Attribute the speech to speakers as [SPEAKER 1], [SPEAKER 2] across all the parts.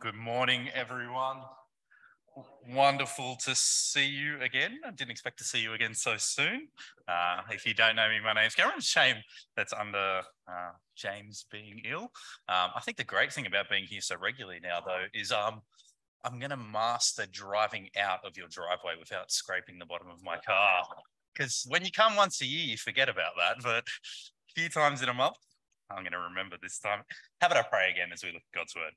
[SPEAKER 1] Good morning, everyone. Wonderful to see you again. I didn't expect to see you again so soon. Uh, if you don't know me, my name's Cameron. Shame that's under uh, James being ill. Um, I think the great thing about being here so regularly now, though, is um, I'm going to master driving out of your driveway without scraping the bottom of my car. Because when you come once a year, you forget about that. But a few times in a month, I'm going to remember this time. How about I pray again as we look at God's word?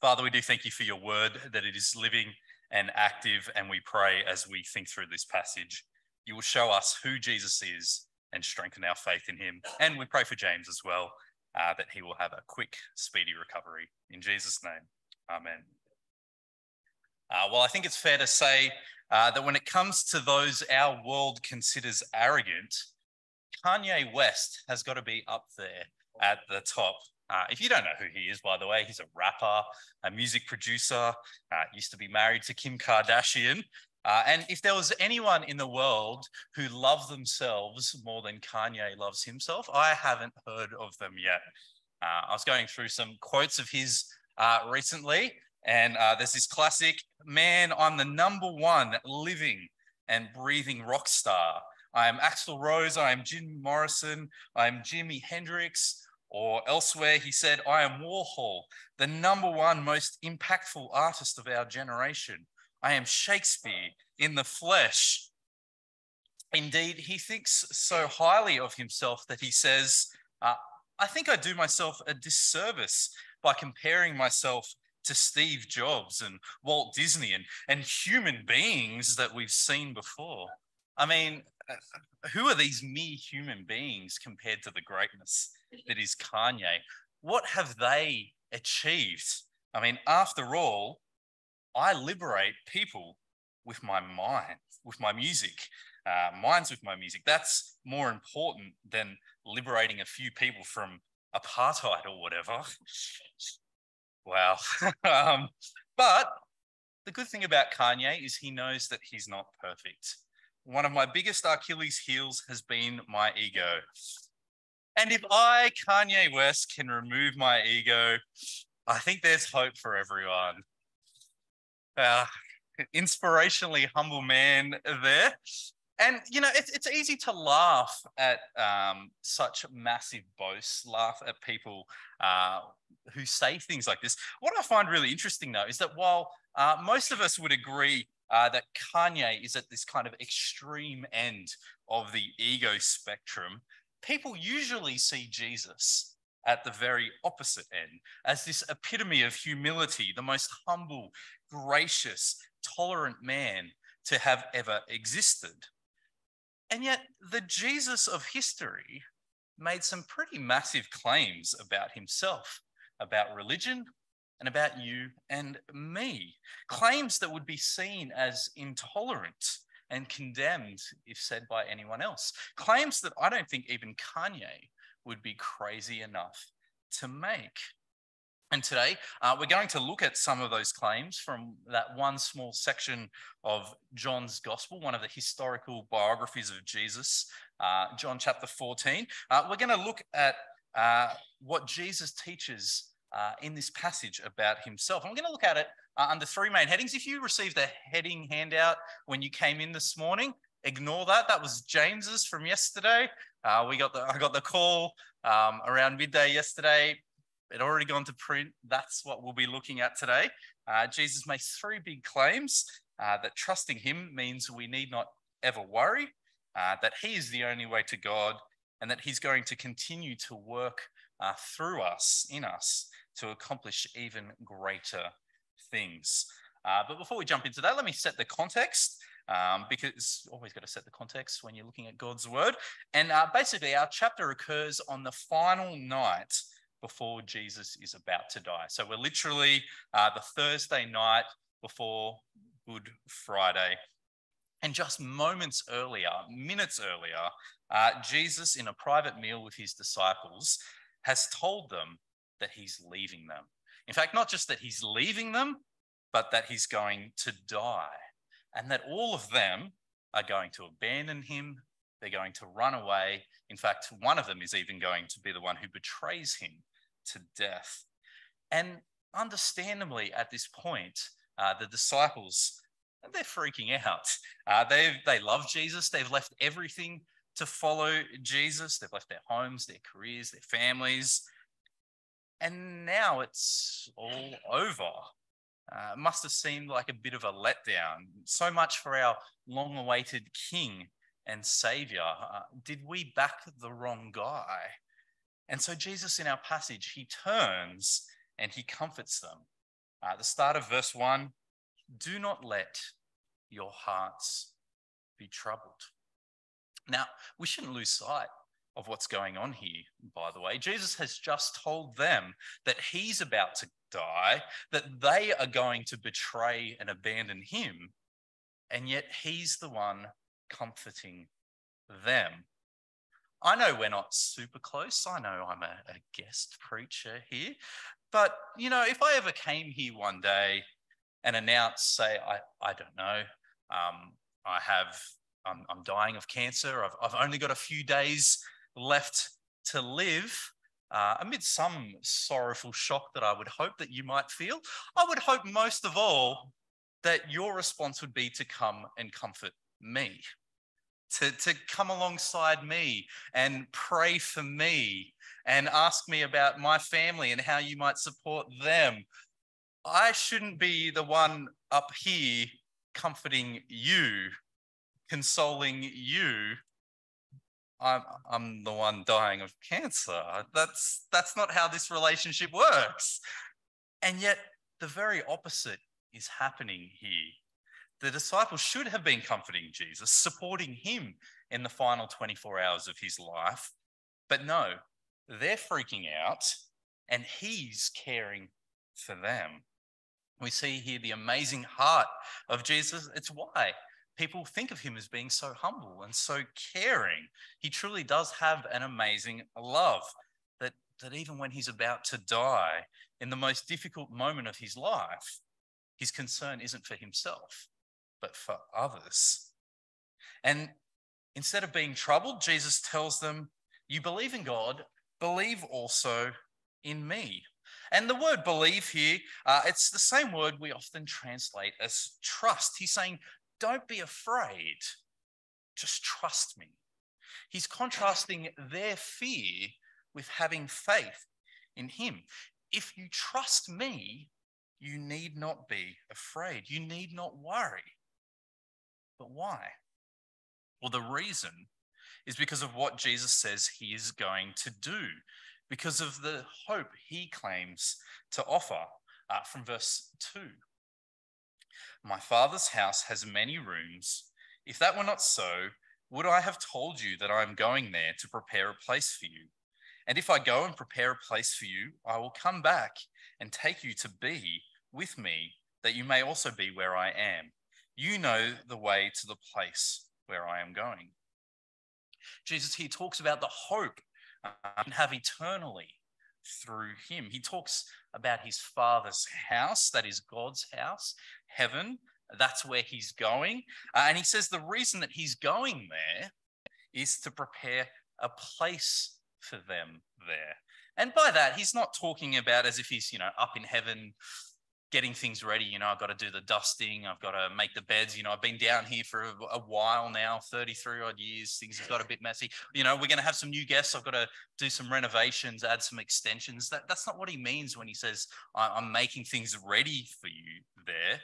[SPEAKER 1] Father, we do thank you for your word, that it is living and active, and we pray as we think through this passage, you will show us who Jesus is and strengthen our faith in him. And we pray for James as well, uh, that he will have a quick, speedy recovery. In Jesus' name, amen. Uh, well, I think it's fair to say uh, that when it comes to those our world considers arrogant, Kanye West has got to be up there at the top. Uh, if you don't know who he is, by the way, he's a rapper, a music producer, uh, used to be married to Kim Kardashian. Uh, and if there was anyone in the world who loved themselves more than Kanye loves himself, I haven't heard of them yet. Uh, I was going through some quotes of his uh, recently, and uh, there's this classic Man, I'm the number one living and breathing rock star. I am Axl Rose, I am Jim Morrison, I am Jimi Hendrix, or elsewhere, he said, I am Warhol, the number one most impactful artist of our generation. I am Shakespeare in the flesh. Indeed, he thinks so highly of himself that he says, uh, I think I do myself a disservice by comparing myself to Steve Jobs and Walt Disney and, and human beings that we've seen before. I mean, uh, who are these mere human beings compared to the greatness that is Kanye? What have they achieved? I mean, after all, I liberate people with my mind, with my music, uh, minds with my music. That's more important than liberating a few people from apartheid or whatever. wow. um, but the good thing about Kanye is he knows that he's not perfect one of my biggest Achilles heels has been my ego. And if I, Kanye West, can remove my ego, I think there's hope for everyone. Uh, inspirationally humble man there. And, you know, it's, it's easy to laugh at um, such massive boasts, laugh at people uh, who say things like this. What I find really interesting, though, is that while uh, most of us would agree uh, that Kanye is at this kind of extreme end of the ego spectrum, people usually see Jesus at the very opposite end as this epitome of humility, the most humble, gracious, tolerant man to have ever existed. And yet, the Jesus of history made some pretty massive claims about himself, about religion, and about you and me. Claims that would be seen as intolerant and condemned if said by anyone else. Claims that I don't think even Kanye would be crazy enough to make. And today, uh, we're going to look at some of those claims from that one small section of John's Gospel, one of the historical biographies of Jesus, uh, John chapter 14. Uh, we're going to look at uh, what Jesus teaches uh, in this passage about himself. I'm going to look at it uh, under three main headings. If you received a heading handout when you came in this morning, ignore that. That was James's from yesterday. Uh, we got the I got the call um, around midday yesterday. It already gone to print. That's what we'll be looking at today. Uh, Jesus makes three big claims uh, that trusting Him means we need not ever worry. Uh, that He is the only way to God, and that He's going to continue to work through us, in us, to accomplish even greater things. Uh, but before we jump into that, let me set the context um, because always got to set the context when you're looking at God's word. And uh, basically, our chapter occurs on the final night before Jesus is about to die. So we're literally uh, the Thursday night before Good Friday. And just moments earlier, minutes earlier, uh, Jesus, in a private meal with his disciples, has told them that he's leaving them. In fact, not just that he's leaving them, but that he's going to die, and that all of them are going to abandon him. They're going to run away. In fact, one of them is even going to be the one who betrays him to death. And understandably, at this point, uh, the disciples they're freaking out. Uh, they they love Jesus. They've left everything to follow Jesus. They've left their homes, their careers, their families, and now it's all over. Uh, must have seemed like a bit of a letdown. So much for our long awaited King and Savior. Uh, did we back the wrong guy? And so, Jesus in our passage, he turns and he comforts them. Uh, the start of verse 1 do not let your hearts be troubled. Now, we shouldn't lose sight of what's going on here, by the way. Jesus has just told them that he's about to die, that they are going to betray and abandon him, and yet he's the one comforting them. I know we're not super close. I know I'm a, a guest preacher here. But, you know, if I ever came here one day and announced, say, I, I don't know, um, I have, I'm, I'm dying of cancer. I've, I've only got a few days left to live. Uh, amid some sorrowful shock that I would hope that you might feel, I would hope most of all that your response would be to come and comfort me, to, to come alongside me and pray for me and ask me about my family and how you might support them. I shouldn't be the one up here comforting you, consoling you. I'm, I'm the one dying of cancer. That's, that's not how this relationship works. And yet, the very opposite is happening here. The disciples should have been comforting Jesus, supporting him in the final 24 hours of his life. But no, they're freaking out and he's caring for them. We see here the amazing heart of Jesus. It's why people think of him as being so humble and so caring. He truly does have an amazing love that, that even when he's about to die, in the most difficult moment of his life, his concern isn't for himself, but for others. And instead of being troubled, Jesus tells them, You believe in God, believe also in me. And the word believe here, uh, it's the same word we often translate as trust. He's saying, don't be afraid, just trust me. He's contrasting their fear with having faith in him. If you trust me, you need not be afraid. You need not worry. But why? Well, the reason is because of what Jesus says he is going to do because of the hope he claims to offer uh, from verse 2. My father's house has many rooms. If that were not so, would I have told you that I am going there to prepare a place for you? And if I go and prepare a place for you, I will come back and take you to be with me, that you may also be where I am. You know the way to the place where I am going. Jesus here talks about the hope um, and have eternally through him. He talks about his father's house, that is God's house, heaven. That's where he's going. Uh, and he says the reason that he's going there is to prepare a place for them there. And by that, he's not talking about as if he's, you know, up in heaven getting things ready. You know, I've got to do the dusting. I've got to make the beds. You know, I've been down here for a, a while now, 33 odd years. Things have got a bit messy. You know, we're going to have some new guests. I've got to do some renovations, add some extensions. That, that's not what he means when he says, I'm making things ready for you there.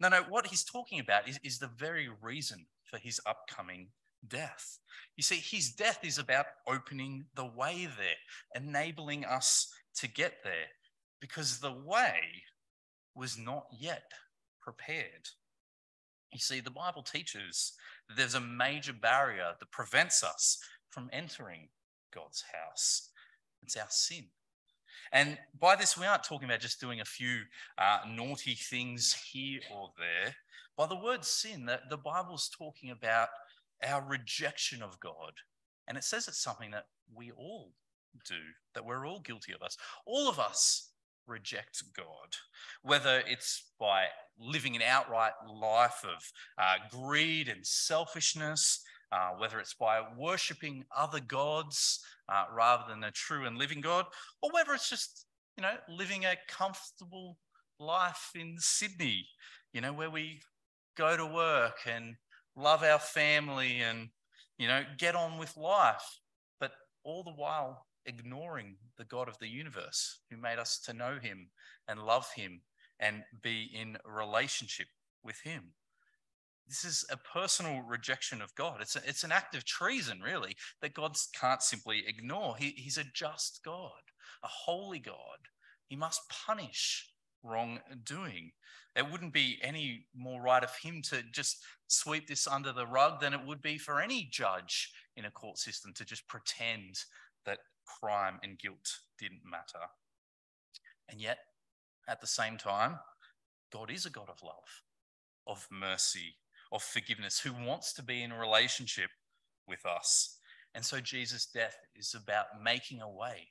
[SPEAKER 1] No, no, what he's talking about is, is the very reason for his upcoming death. You see, his death is about opening the way there, enabling us to get there, because the way was not yet prepared. You see, the Bible teaches that there's a major barrier that prevents us from entering God's house. It's our sin. And by this, we aren't talking about just doing a few uh, naughty things here or there. By the word sin, the, the Bible's talking about our rejection of God. And it says it's something that we all do, that we're all guilty of us. All of us reject God, whether it's by living an outright life of uh, greed and selfishness, uh, whether it's by worshipping other gods uh, rather than a true and living God, or whether it's just you know, living a comfortable life in Sydney, you know, where we go to work and love our family and, you know, get on with life, but all the while ignoring the God of the universe who made us to know him and love him and be in relationship with him. This is a personal rejection of God. It's, a, it's an act of treason, really, that God can't simply ignore. He, he's a just God, a holy God. He must punish wrongdoing. It wouldn't be any more right of him to just sweep this under the rug than it would be for any judge in a court system to just pretend that crime and guilt didn't matter. And yet, at the same time, God is a God of love, of mercy, of forgiveness, who wants to be in a relationship with us. And so Jesus' death is about making a way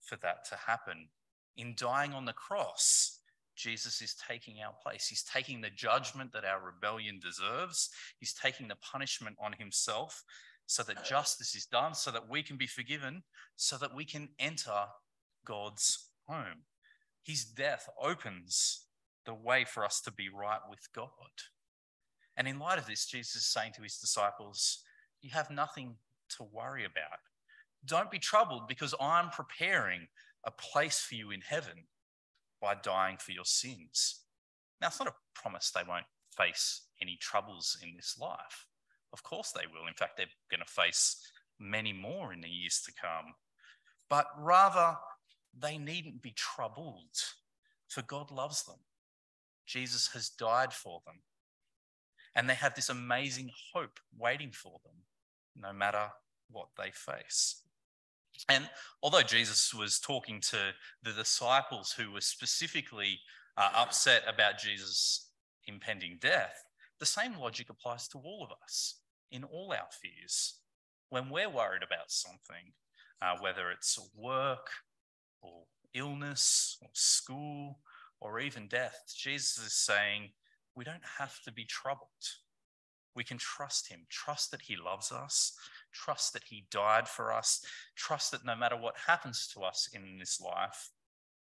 [SPEAKER 1] for that to happen. In dying on the cross, Jesus is taking our place. He's taking the judgment that our rebellion deserves. He's taking the punishment on himself so that justice is done, so that we can be forgiven, so that we can enter God's home. His death opens the way for us to be right with God. And in light of this, Jesus is saying to his disciples, You have nothing to worry about. Don't be troubled because I'm preparing a place for you in heaven by dying for your sins. Now, it's not a promise they won't face any troubles in this life. Of course, they will. In fact, they're going to face many more in the years to come. But rather, they needn't be troubled, for God loves them. Jesus has died for them. And they have this amazing hope waiting for them, no matter what they face. And although Jesus was talking to the disciples who were specifically uh, upset about Jesus' impending death, the same logic applies to all of us in all our fears. When we're worried about something, uh, whether it's work or illness or school or even death, Jesus is saying we don't have to be troubled. We can trust him, trust that he loves us, trust that he died for us, trust that no matter what happens to us in this life,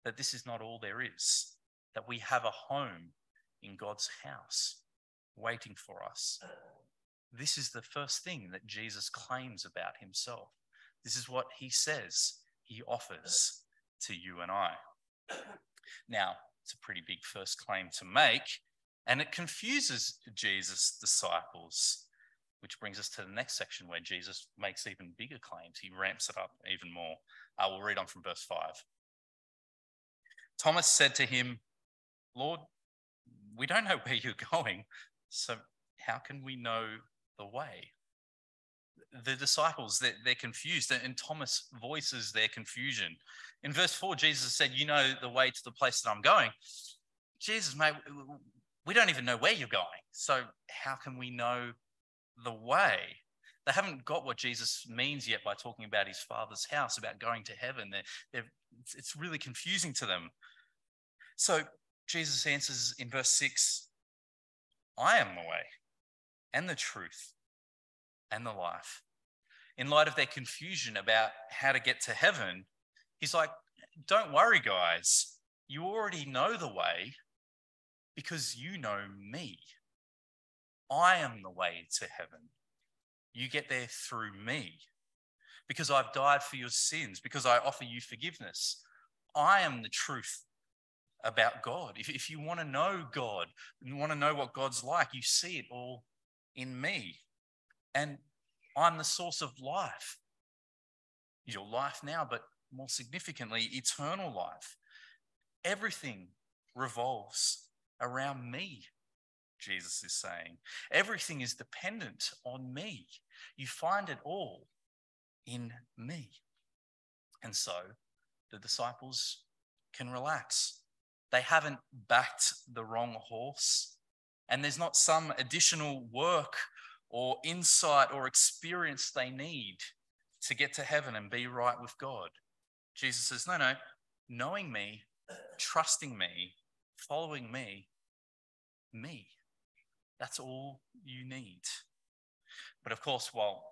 [SPEAKER 1] that this is not all there is, that we have a home in God's house waiting for us. This is the first thing that Jesus claims about himself. This is what he says he offers to you and I. Now, it's a pretty big first claim to make, and it confuses Jesus' disciples, which brings us to the next section where Jesus makes even bigger claims. He ramps it up even more. Uh, I will read on from verse 5. Thomas said to him, Lord, we don't know where you're going, so how can we know the way? The disciples, they're, they're confused, and Thomas voices their confusion. In verse 4, Jesus said, You know the way to the place that I'm going. Jesus, mate, we don't even know where you're going. So, how can we know the way? They haven't got what Jesus means yet by talking about his father's house, about going to heaven. They're, they're, it's really confusing to them. So, Jesus answers in verse 6 I am the way and the truth and the life. In light of their confusion about how to get to heaven, he's like, Don't worry, guys. You already know the way because you know me. I am the way to heaven. You get there through me because I've died for your sins, because I offer you forgiveness. I am the truth about God. If, if you want to know God and want to know what God's like, you see it all in me. And I'm the source of life. Your life now, but more significantly, eternal life. Everything revolves around me, Jesus is saying. Everything is dependent on me. You find it all in me. And so the disciples can relax. They haven't backed the wrong horse. And there's not some additional work or insight or experience they need to get to heaven and be right with God. Jesus says, No, no, knowing me, trusting me, following me, me. That's all you need. But of course, while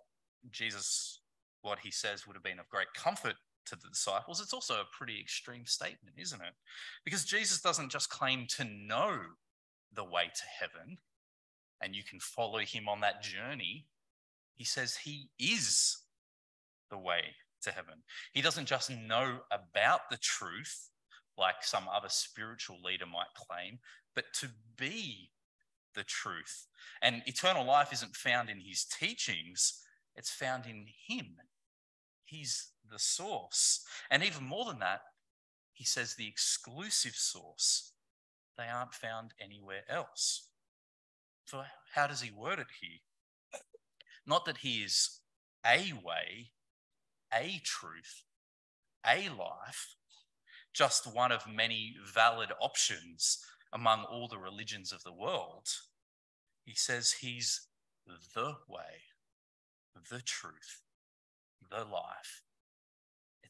[SPEAKER 1] Jesus, what he says would have been of great comfort to the disciples, it's also a pretty extreme statement, isn't it? Because Jesus doesn't just claim to know the way to heaven and you can follow him on that journey. He says he is the way to heaven. He doesn't just know about the truth like some other spiritual leader might claim, but to be the truth. And eternal life isn't found in his teachings, it's found in him. He's the source. And even more than that, he says the exclusive source. They aren't found anywhere else. So, how does he word it here? Not that he is a way, a truth, a life, just one of many valid options among all the religions of the world. He says he's the way, the truth, the life.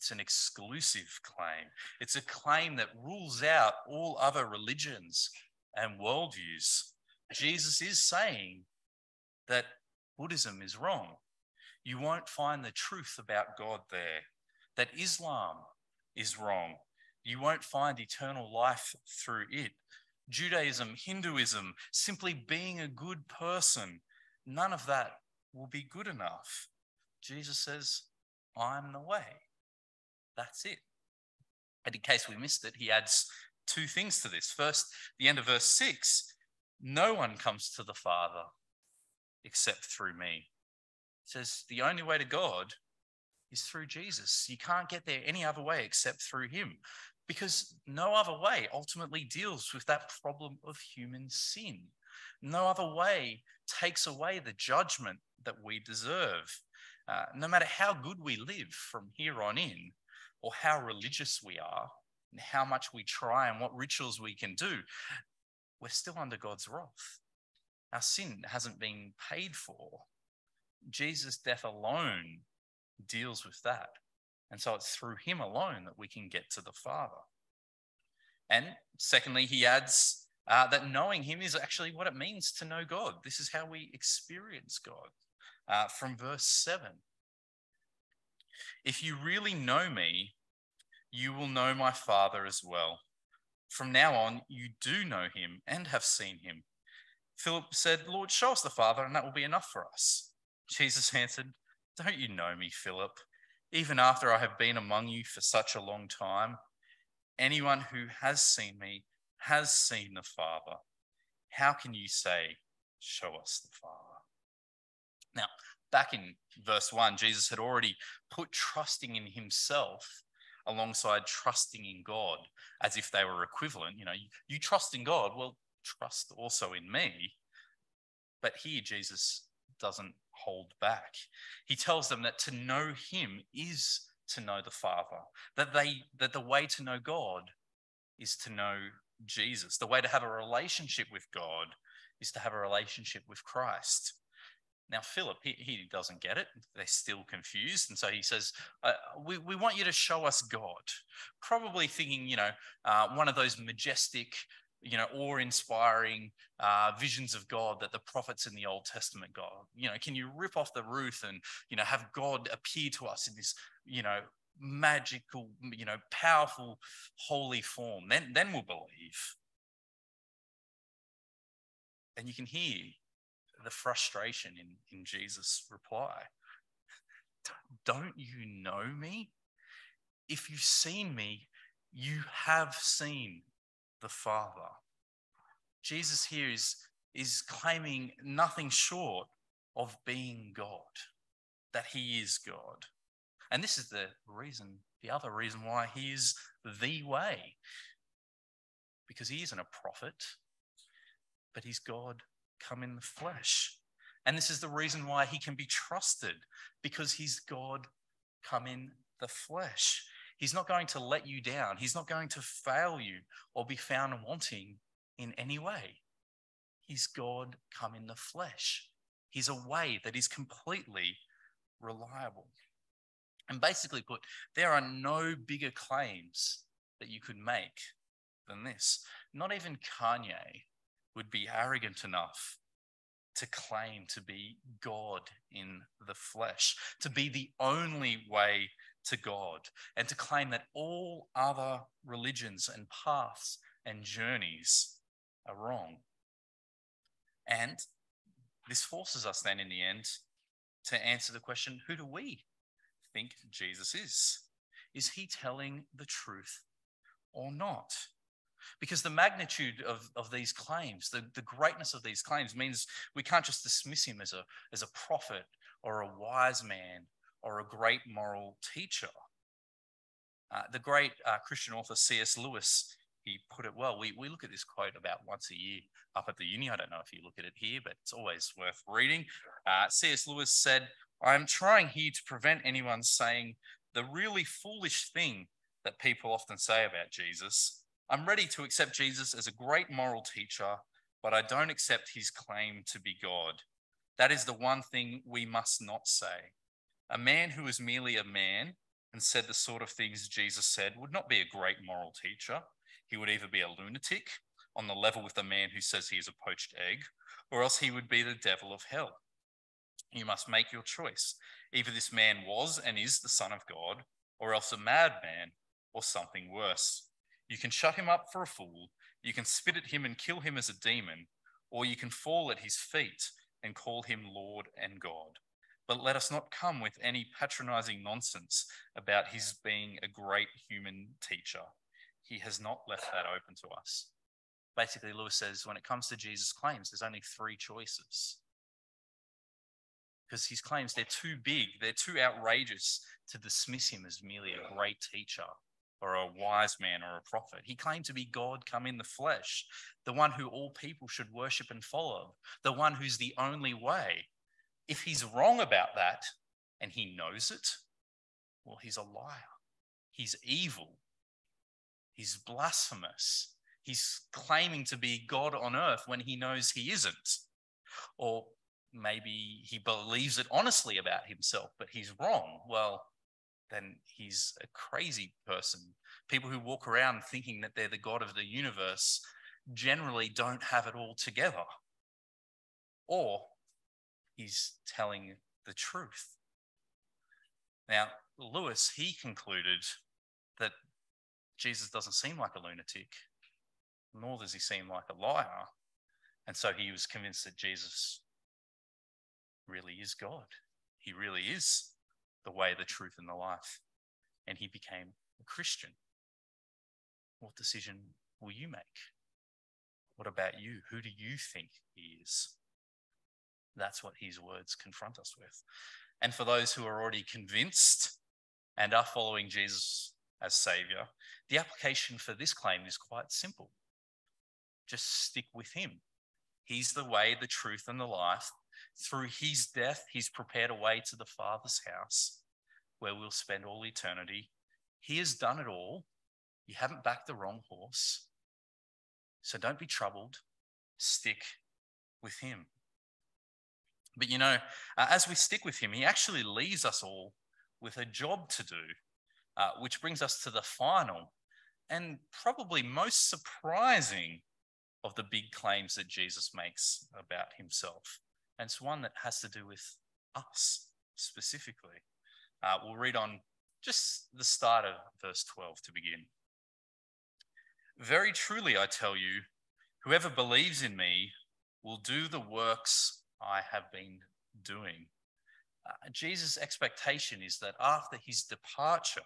[SPEAKER 1] It's an exclusive claim. It's a claim that rules out all other religions and worldviews. Jesus is saying that Buddhism is wrong. You won't find the truth about God there, that Islam is wrong. You won't find eternal life through it. Judaism, Hinduism, simply being a good person, none of that will be good enough. Jesus says, I'm the way. That's it. And in case we missed it, he adds two things to this. First, the end of verse six no one comes to the Father except through me. It says the only way to God is through Jesus. You can't get there any other way except through him because no other way ultimately deals with that problem of human sin. No other way takes away the judgment that we deserve. Uh, no matter how good we live from here on in, or how religious we are, and how much we try and what rituals we can do, we're still under God's wrath. Our sin hasn't been paid for. Jesus' death alone deals with that. And so it's through him alone that we can get to the Father. And secondly, he adds uh, that knowing him is actually what it means to know God. This is how we experience God. Uh, from verse 7 If you really know me, you will know my Father as well. From now on, you do know him and have seen him. Philip said, Lord, show us the Father, and that will be enough for us. Jesus answered, Don't you know me, Philip? even after I have been among you for such a long time, anyone who has seen me has seen the Father. How can you say, Show us the Father? Now, back in verse 1, Jesus had already put trusting in himself alongside trusting in God as if they were equivalent. You know, you, you trust in God, well, trust also in me. But here, Jesus doesn't hold back. He tells them that to know him is to know the Father, that they that the way to know God is to know Jesus. The way to have a relationship with God is to have a relationship with Christ. Now, Philip, he, he doesn't get it. They're still confused. And so he says, uh, we, we want you to show us God. Probably thinking, you know, uh, one of those majestic, you know, awe-inspiring uh, visions of God that the prophets in the Old Testament got. You know, can you rip off the roof and you know have God appear to us in this, you know, magical, you know, powerful, holy form? Then, then we'll believe. And you can hear the frustration in, in Jesus' reply. Don't you know me? If you've seen me, you have seen the Father. Jesus here is, is claiming nothing short of being God, that he is God. And this is the reason, the other reason why he is the way. Because he isn't a prophet, but he's God come in the flesh. And this is the reason why he can be trusted, because he's God come in the flesh. He's not going to let you down. He's not going to fail you or be found wanting in any way. He's God come in the flesh. He's a way that is completely reliable. And basically put, there are no bigger claims that you could make than this. Not even Kanye would be arrogant enough to claim to be God in the flesh, to be the only way to God and to claim that all other religions and paths and journeys are wrong. And this forces us then in the end to answer the question who do we think Jesus is? Is he telling the truth or not? Because the magnitude of, of these claims, the, the greatness of these claims means we can't just dismiss him as a, as a prophet or a wise man or a great moral teacher. Uh, the great uh, Christian author C.S. Lewis, he put it well. We, we look at this quote about once a year up at the uni. I don't know if you look at it here, but it's always worth reading. Uh, C.S. Lewis said, I'm trying here to prevent anyone saying the really foolish thing that people often say about Jesus. I'm ready to accept Jesus as a great moral teacher, but I don't accept his claim to be God. That is the one thing we must not say. A man who is merely a man and said the sort of things Jesus said would not be a great moral teacher. He would either be a lunatic on the level with the man who says he is a poached egg, or else he would be the devil of hell. You must make your choice. Either this man was and is the Son of God, or else a madman, or something worse. You can shut him up for a fool, you can spit at him and kill him as a demon, or you can fall at his feet and call him Lord and God. But let us not come with any patronizing nonsense about his being a great human teacher. He has not left that open to us. Basically, Lewis says when it comes to Jesus' claims, there's only three choices because his claims they're too big, they're too outrageous to dismiss him as merely a great teacher or a wise man or a prophet. He claimed to be God come in the flesh, the one who all people should worship and follow, the one who's the only way. If he's wrong about that and he knows it, well, he's a liar. He's evil. He's blasphemous. He's claiming to be God on earth when he knows he isn't. Or maybe he believes it honestly about himself, but he's wrong. Well, then he's a crazy person. People who walk around thinking that they're the God of the universe generally don't have it all together. Or he's telling the truth. Now, Lewis, he concluded that Jesus doesn't seem like a lunatic, nor does he seem like a liar. And so he was convinced that Jesus really is God. He really is the way, the truth, and the life. And he became a Christian. What decision will you make? What about you? Who do you think he is? That's what his words confront us with. And for those who are already convinced and are following Jesus as Savior, the application for this claim is quite simple. Just stick with him. He's the way, the truth, and the life. Through his death, he's prepared a way to the Father's house where we'll spend all eternity. He has done it all. You haven't backed the wrong horse. So don't be troubled. Stick with him. But you know, uh, as we stick with him, he actually leaves us all with a job to do, uh, which brings us to the final and probably most surprising of the big claims that Jesus makes about himself. And it's one that has to do with us specifically. Uh, we'll read on just the start of verse 12 to begin. Very truly, I tell you, whoever believes in me will do the works I have been doing. Uh, Jesus' expectation is that after his departure,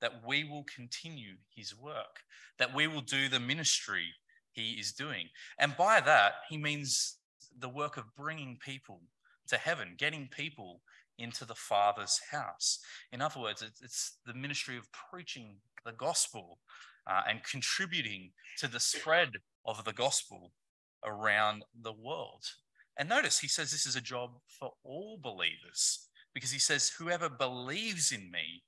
[SPEAKER 1] that we will continue his work, that we will do the ministry he is doing. And by that, he means the work of bringing people to heaven, getting people into the Father's house. In other words, it's the ministry of preaching the gospel uh, and contributing to the spread of the gospel around the world. And notice he says this is a job for all believers because he says, Whoever believes in me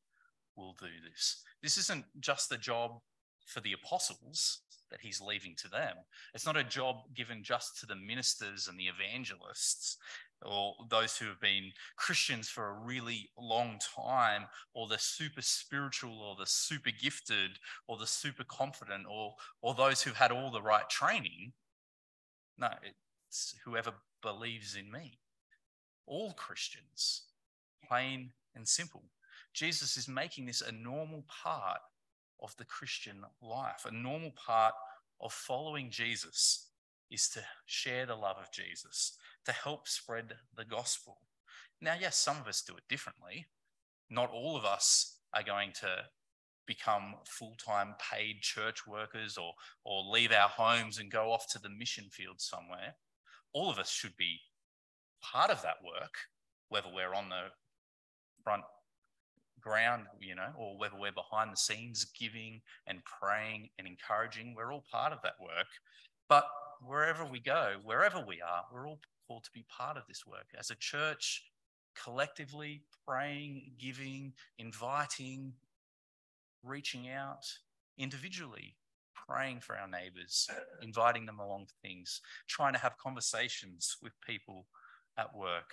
[SPEAKER 1] will do this. This isn't just the job for the apostles, that he's leaving to them. It's not a job given just to the ministers and the evangelists or those who have been Christians for a really long time, or the super spiritual, or the super gifted, or the super confident, or, or those who've had all the right training. No, it's whoever believes in me. All Christians, plain and simple. Jesus is making this a normal part of the Christian life. A normal part of following Jesus is to share the love of Jesus, to help spread the gospel. Now, yes, some of us do it differently. Not all of us are going to become full-time paid church workers or or leave our homes and go off to the mission field somewhere all of us should be part of that work whether we're on the front ground you know or whether we're behind the scenes giving and praying and encouraging we're all part of that work but wherever we go wherever we are we're all called to be part of this work as a church collectively praying giving inviting reaching out individually, praying for our neighbors, inviting them along to things, trying to have conversations with people at work.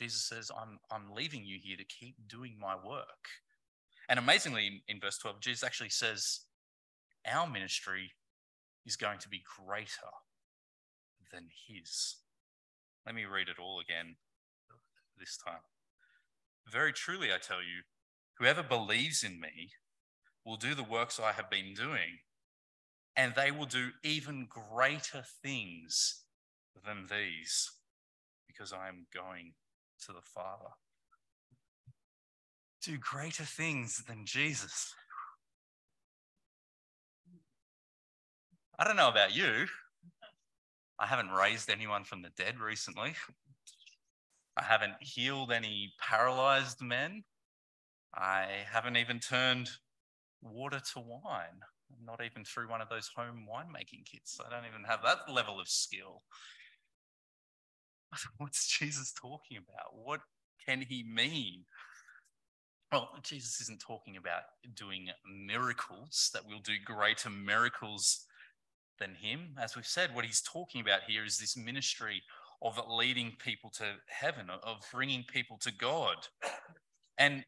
[SPEAKER 1] Jesus says, I'm, I'm leaving you here to keep doing my work. And amazingly, in, in verse 12, Jesus actually says, Our ministry is going to be greater than his. Let me read it all again this time. Very truly, I tell you, Whoever believes in me will do the works I have been doing, and they will do even greater things than these, because I am going to the Father. Do greater things than Jesus. I don't know about you. I haven't raised anyone from the dead recently. I haven't healed any paralyzed men. I haven't even turned water to wine, not even through one of those home winemaking kits. I don't even have that level of skill. What's Jesus talking about? What can he mean? Well, Jesus isn't talking about doing miracles, that we'll do greater miracles than him. As we've said, what he's talking about here is this ministry of leading people to heaven, of bringing people to God. And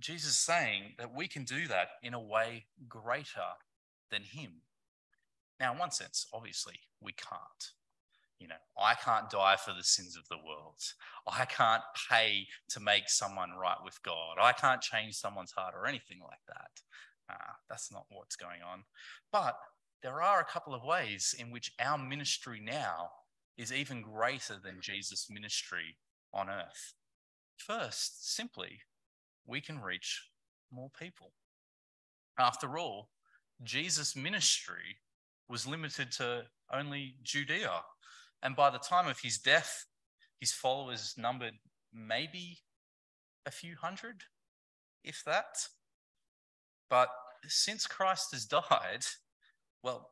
[SPEAKER 1] Jesus is saying that we can do that in a way greater than him. Now, in one sense, obviously, we can't. You know, I can't die for the sins of the world. I can't pay to make someone right with God. I can't change someone's heart or anything like that. Uh, that's not what's going on. But there are a couple of ways in which our ministry now is even greater than Jesus' ministry on earth. First, simply we can reach more people. After all, Jesus' ministry was limited to only Judea. And by the time of his death, his followers numbered maybe a few hundred, if that. But since Christ has died, well,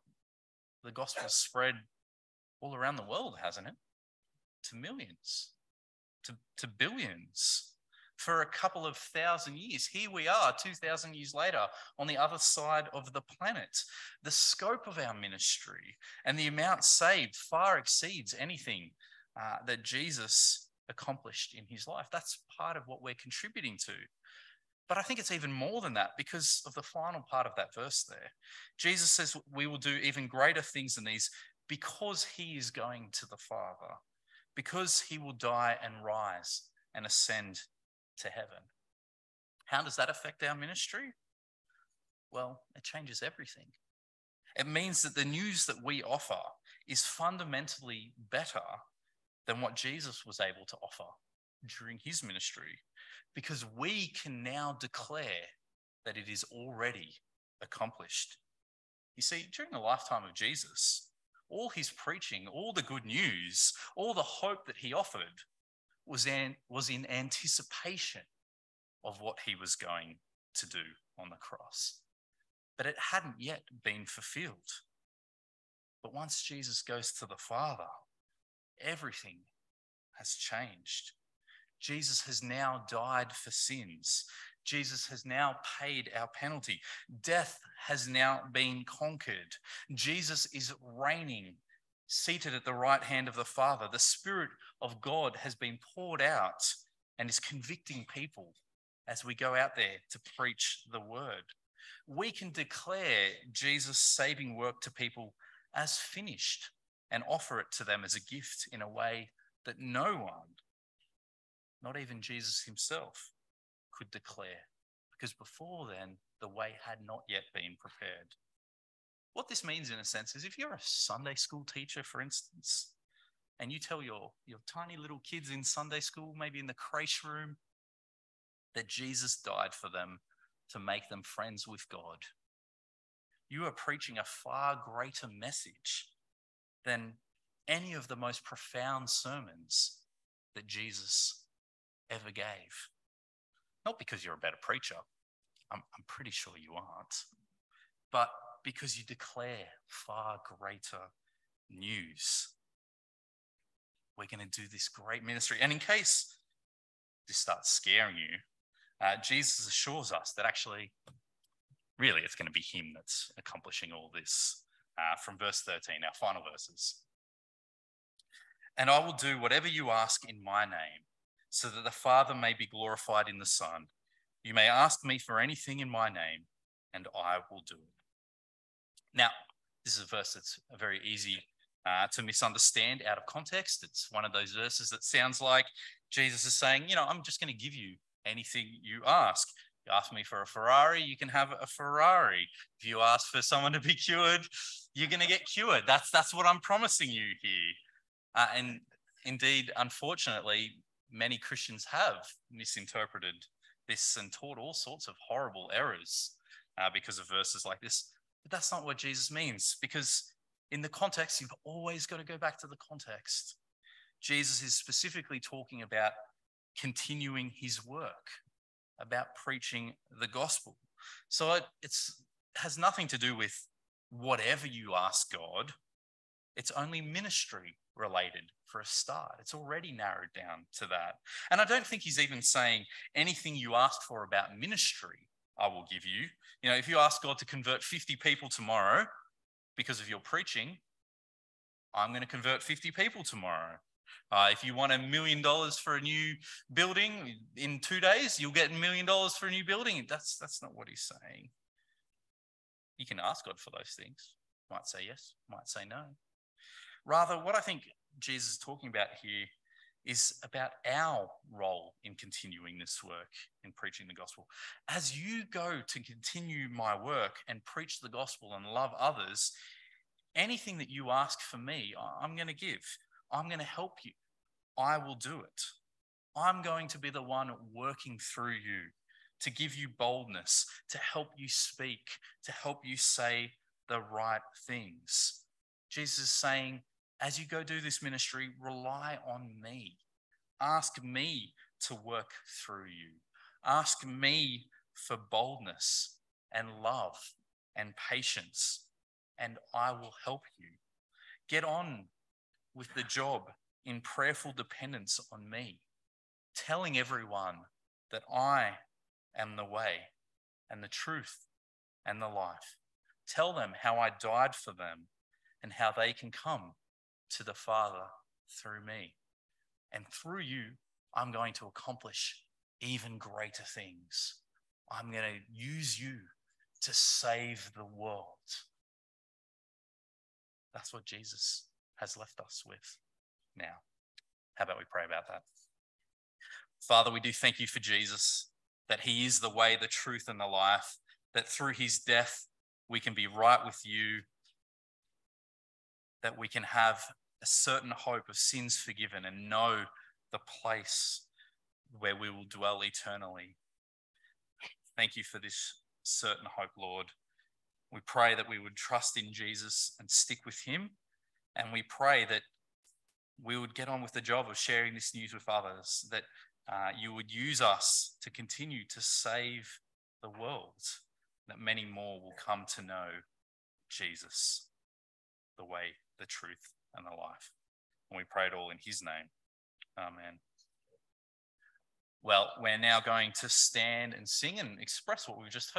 [SPEAKER 1] the gospel spread all around the world, hasn't it? To millions, to, to billions for a couple of thousand years. Here we are, 2,000 years later, on the other side of the planet. The scope of our ministry and the amount saved far exceeds anything uh, that Jesus accomplished in his life. That's part of what we're contributing to. But I think it's even more than that because of the final part of that verse there. Jesus says, We will do even greater things than these because he is going to the Father, because he will die and rise and ascend to heaven. How does that affect our ministry? Well, it changes everything. It means that the news that we offer is fundamentally better than what Jesus was able to offer during his ministry because we can now declare that it is already accomplished. You see, during the lifetime of Jesus, all his preaching, all the good news, all the hope that he offered was, an, was in anticipation of what he was going to do on the cross. But it hadn't yet been fulfilled. But once Jesus goes to the Father, everything has changed. Jesus has now died for sins. Jesus has now paid our penalty. Death has now been conquered. Jesus is reigning seated at the right hand of the Father. The Spirit of God has been poured out and is convicting people as we go out there to preach the word. We can declare Jesus' saving work to people as finished and offer it to them as a gift in a way that no one, not even Jesus himself could declare, because before then, the way had not yet been prepared. What this means, in a sense, is if you're a Sunday school teacher, for instance, and you tell your, your tiny little kids in Sunday school, maybe in the creche room, that Jesus died for them to make them friends with God, you are preaching a far greater message than any of the most profound sermons that Jesus ever gave. Not because you're a better preacher, I'm, I'm pretty sure you aren't, but because you declare far greater news. We're going to do this great ministry. And in case this starts scaring you, uh, Jesus assures us that actually, really, it's going to be Him that's accomplishing all this. Uh, from verse 13, our final verses. And I will do whatever you ask in my name, so that the Father may be glorified in the Son. You may ask me for anything in my name, and I will do it. Now, this is a verse that's very easy uh, to misunderstand out of context. It's one of those verses that sounds like Jesus is saying, you know, I'm just going to give you anything you ask. You ask me for a Ferrari, you can have a Ferrari. If you ask for someone to be cured, you're going to get cured. That's that's what I'm promising you here. Uh, and indeed, unfortunately, many Christians have misinterpreted this and taught all sorts of horrible errors uh, because of verses like this. But that's not what Jesus means, because in the context, you've always got to go back to the context. Jesus is specifically talking about continuing his work, about preaching the gospel. So it it's, has nothing to do with whatever you ask God, it's only ministry related for a start. It's already narrowed down to that. And I don't think he's even saying anything you ask for about ministry, I will give you. You know, if you ask God to convert 50 people tomorrow because of your preaching, I'm going to convert 50 people tomorrow. Uh, if you want a million dollars for a new building in two days, you'll get a million dollars for a new building. That's that's not what he's saying. You can ask God for those things. Might say yes, might say no. Rather, what I think Jesus is talking about here is about our role in continuing this work in preaching the gospel. As you go to continue my work and preach the gospel and love others, anything that you ask for me, I'm going to give. I'm going to help you. I will do it. I'm going to be the one working through you to give you boldness, to help you speak, to help you say the right things. Jesus is saying, as you go do this ministry, rely on me. Ask me to work through you. Ask me for boldness and love and patience, and I will help you. Get on with the job in prayerful dependence on me, telling everyone that I am the way and the truth and the life. Tell them how I died for them and how they can come to the Father through me. And through you, I'm going to accomplish even greater things. I'm going to use you to save the world. That's what Jesus has left us with now. How about we pray about that? Father, we do thank you for Jesus, that he is the way, the truth, and the life, that through his death we can be right with you, that we can have a certain hope of sins forgiven and know the place where we will dwell eternally. Thank you for this certain hope, Lord. We pray that we would trust in Jesus and stick with him. And we pray that we would get on with the job of sharing this news with others, that uh, you would use us to continue to save the world, that many more will come to know Jesus, the way, the truth, and the life. And we pray it all in his name. Amen. Well, we're now going to stand and sing and express what we've just heard.